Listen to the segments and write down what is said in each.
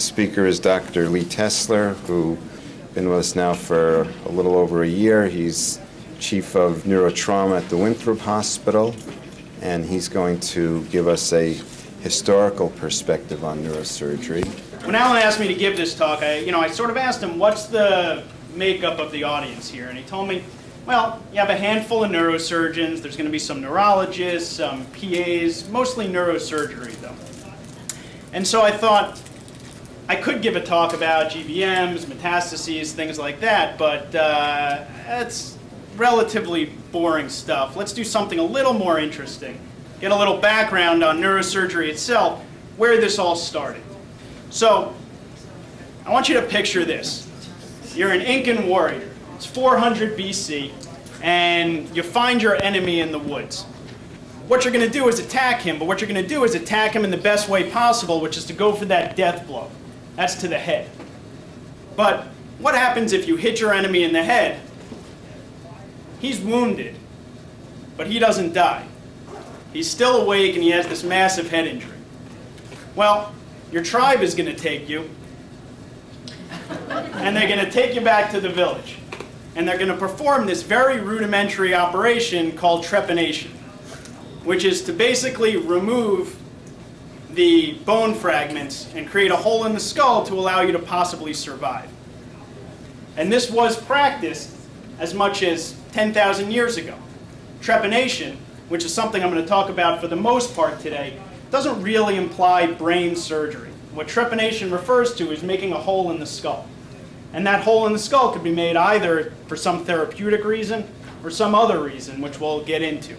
speaker is Dr. Lee Tessler, who has been with us now for a little over a year. He's chief of neurotrauma at the Winthrop Hospital, and he's going to give us a historical perspective on neurosurgery. When Alan asked me to give this talk, I, you know, I sort of asked him, what's the makeup of the audience here? And he told me, well, you have a handful of neurosurgeons, there's going to be some neurologists, some PAs, mostly neurosurgery though. And so I thought, I could give a talk about GBMs, metastases, things like that, but uh, it's relatively boring stuff. Let's do something a little more interesting. Get a little background on neurosurgery itself, where this all started. So, I want you to picture this. You're an Incan warrior. It's 400 BC, and you find your enemy in the woods. What you're going to do is attack him, but what you're going to do is attack him in the best way possible, which is to go for that death blow. That's to the head. But what happens if you hit your enemy in the head? He's wounded, but he doesn't die. He's still awake and he has this massive head injury. Well, your tribe is going to take you, and they're going to take you back to the village. And they're going to perform this very rudimentary operation called trepanation, which is to basically remove the bone fragments and create a hole in the skull to allow you to possibly survive. And this was practiced as much as 10,000 years ago. Trepanation, which is something I'm going to talk about for the most part today, doesn't really imply brain surgery. What trepanation refers to is making a hole in the skull. And that hole in the skull could be made either for some therapeutic reason or some other reason, which we'll get into.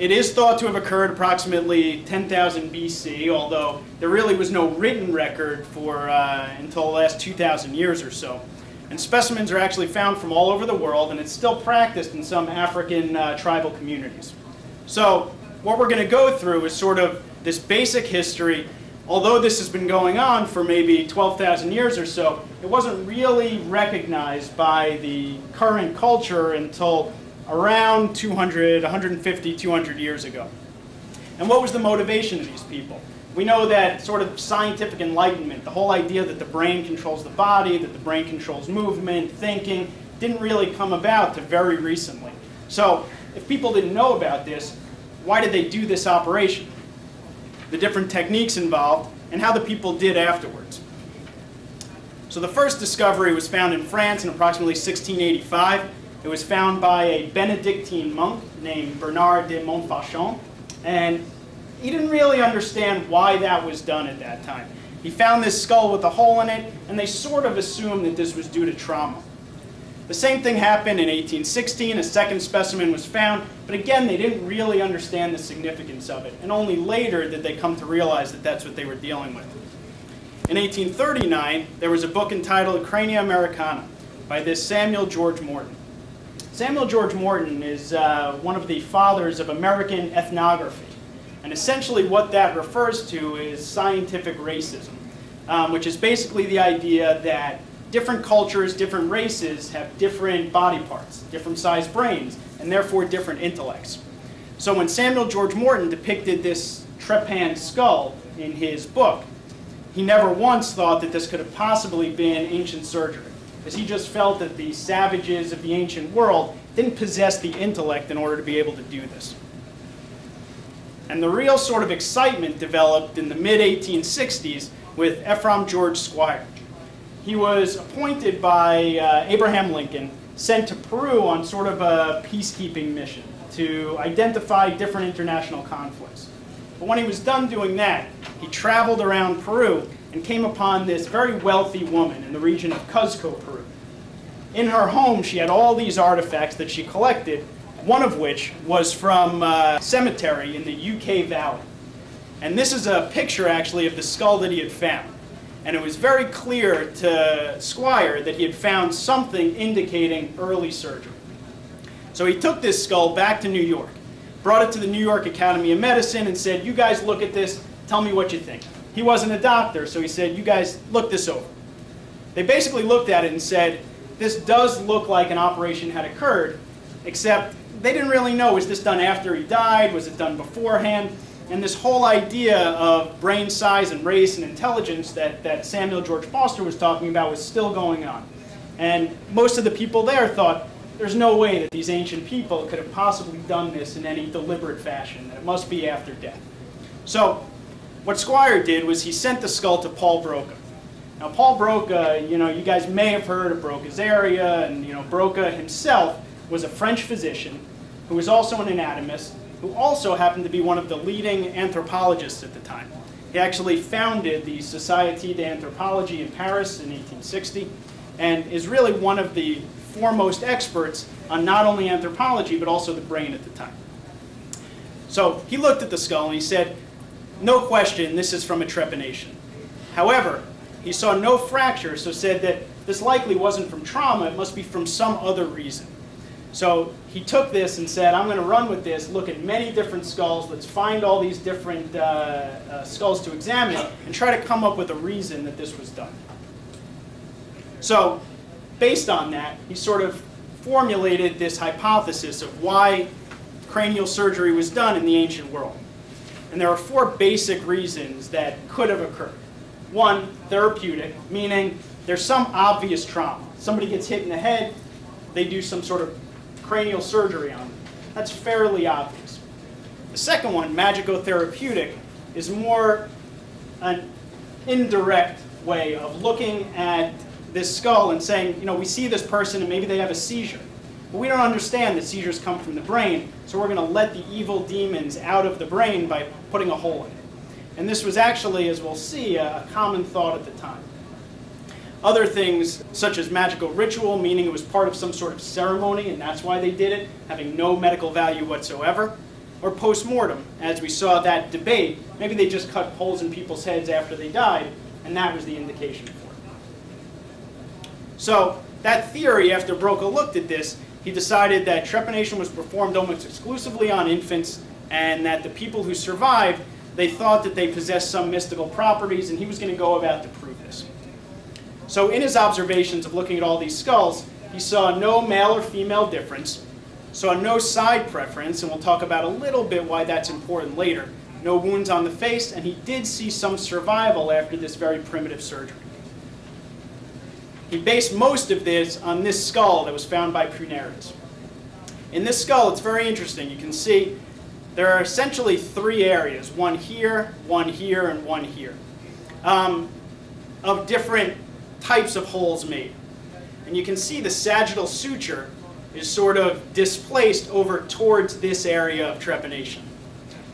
It is thought to have occurred approximately 10,000 BC, although there really was no written record for uh, until the last 2,000 years or so. And specimens are actually found from all over the world, and it's still practiced in some African uh, tribal communities. So what we're going to go through is sort of this basic history. Although this has been going on for maybe 12,000 years or so, it wasn't really recognized by the current culture until around 200, 150, 200 years ago. And what was the motivation of these people? We know that sort of scientific enlightenment, the whole idea that the brain controls the body, that the brain controls movement, thinking, didn't really come about to very recently. So if people didn't know about this, why did they do this operation? The different techniques involved, and how the people did afterwards. So the first discovery was found in France in approximately 1685. It was found by a Benedictine monk named Bernard de Montfaucon, and he didn't really understand why that was done at that time. He found this skull with a hole in it, and they sort of assumed that this was due to trauma. The same thing happened in 1816. A second specimen was found, but again, they didn't really understand the significance of it, and only later did they come to realize that that's what they were dealing with. In 1839, there was a book entitled Crania Americana by this Samuel George Morton. Samuel George Morton is uh, one of the fathers of American ethnography. And essentially what that refers to is scientific racism, um, which is basically the idea that different cultures, different races have different body parts, different sized brains, and therefore different intellects. So when Samuel George Morton depicted this trepan skull in his book, he never once thought that this could have possibly been ancient surgery because he just felt that the savages of the ancient world didn't possess the intellect in order to be able to do this. And the real sort of excitement developed in the mid-1860s with Ephraim George Squier. He was appointed by uh, Abraham Lincoln, sent to Peru on sort of a peacekeeping mission to identify different international conflicts. But when he was done doing that, he traveled around Peru and came upon this very wealthy woman in the region of Cuzco, Peru. In her home, she had all these artifacts that she collected, one of which was from a cemetery in the Yucay Valley. And this is a picture, actually, of the skull that he had found. And it was very clear to Squier that he had found something indicating early surgery. So he took this skull back to New York, brought it to the New York Academy of Medicine, and said, you guys look at this, tell me what you think. He wasn't a doctor, so he said, you guys look this over. They basically looked at it and said, this does look like an operation had occurred, except they didn't really know, was this done after he died, was it done beforehand? And this whole idea of brain size and race and intelligence that, that Samuel George Foster was talking about was still going on. And most of the people there thought there's no way that these ancient people could have possibly done this in any deliberate fashion, that it must be after death. So what Squier did was he sent the skull to Paul Broca. Now Paul Broca, you know, you guys may have heard of Broca's area, and you know, Broca himself was a French physician who was also an anatomist, who also happened to be one of the leading anthropologists at the time. He actually founded the Société d'Anthropologie in Paris in 1860, and is really one of the foremost experts on not only anthropology, but also the brain at the time. So he looked at the skull and he said, no question, this is from a trepanation. However, he saw no fracture, so said that this likely wasn't from trauma, it must be from some other reason. So he took this and said, I'm going to run with this, look at many different skulls, let's find all these different uh, uh, skulls to examine, and try to come up with a reason that this was done. So based on that, he sort of formulated this hypothesis of why cranial surgery was done in the ancient world. And there are four basic reasons that could have occurred. One, therapeutic, meaning there's some obvious trauma. Somebody gets hit in the head, they do some sort of cranial surgery on them. That's fairly obvious. The second one, magico-therapeutic, is more an indirect way of looking at this skull and saying, you know, we see this person and maybe they have a seizure. But we don't understand that seizures come from the brain, so we're going to let the evil demons out of the brain by putting a hole in it. And this was actually, as we'll see, a, common thought at the time. Other things, such as magical ritual, meaning it was part of some sort of ceremony, and that's why they did it, having no medical value whatsoever. Or post-mortem, as we saw that debate, maybe they just cut holes in people's heads after they died, and that was the indication for it. So that theory, after Broca looked at this, he decided that trepanation was performed almost exclusively on infants and that the people who survived, they thought that they possessed some mystical properties and he was going to go about to prove this. So in his observations of looking at all these skulls, he saw no male or female difference, saw no side preference, and we'll talk about a little bit why that's important later, no wounds on the face, and he did see some survival after this very primitive surgery. He based most of this on this skull that was found by Prunières. In this skull, it's very interesting. You can see there are essentially three areas, one here, one here, and one here, um, of different types of holes made. And you can see the sagittal suture is sort of displaced over towards this area of trepanation.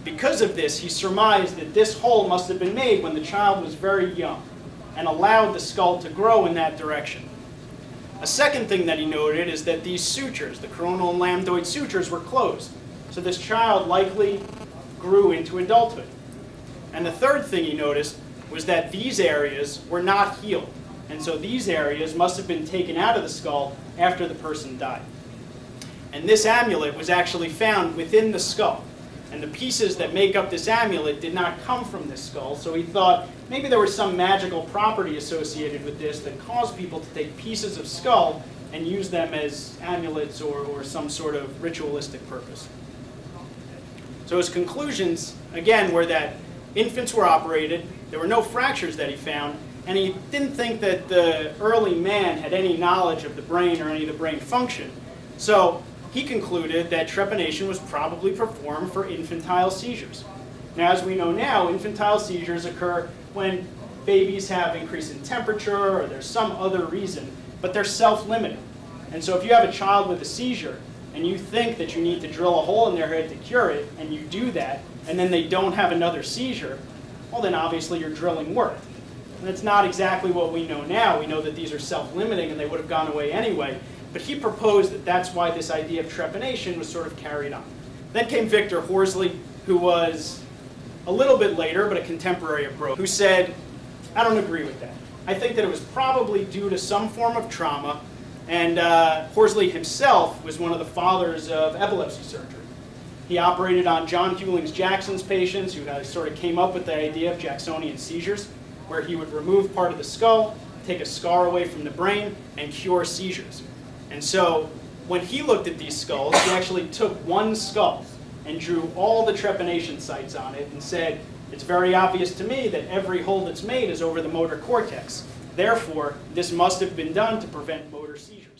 Because of this, he surmised that this hole must have been made when the child was very young and allowed the skull to grow in that direction. A second thing that he noted is that these sutures, the coronal and lambdoid sutures, were closed. So this child likely grew into adulthood. And the third thing he noticed was that these areas were not healed. And so these areas must have been taken out of the skull after the person died. And this amulet was actually found within the skull. And the pieces that make up this amulet did not come from this skull, so he thought maybe there was some magical property associated with this that caused people to take pieces of skull and use them as amulets or, or some sort of ritualistic purpose. So his conclusions, again, were that infants were operated, there were no fractures that he found, and he didn't think that the early man had any knowledge of the brain or any of the brain function. So he concluded that trepanation was probably performed for infantile seizures. Now, as we know now, infantile seizures occur when babies have increase in temperature or there's some other reason, but they're self-limiting. And so if you have a child with a seizure and you think that you need to drill a hole in their head to cure it, and you do that, and then they don't have another seizure, well then obviously your drilling worked. And it's not exactly what we know now. We know that these are self-limiting and they would have gone away anyway. But he proposed that that's why this idea of trepanation was sort of carried on. Then came Victor Horsley, who was a little bit later, but a contemporary of Broca, who said, I don't agree with that. I think that it was probably due to some form of trauma, and uh, Horsley himself was one of the fathers of epilepsy surgery. He operated on John Hughlings Jackson's patients who uh, sort of came up with the idea of Jacksonian seizures, where he would remove part of the skull, take a scar away from the brain, and cure seizures. And so when he looked at these skulls, he actually took one skull and drew all the trepanation sites on it and said, it's very obvious to me that every hole that's made is over the motor cortex. Therefore, this must have been done to prevent motor seizures.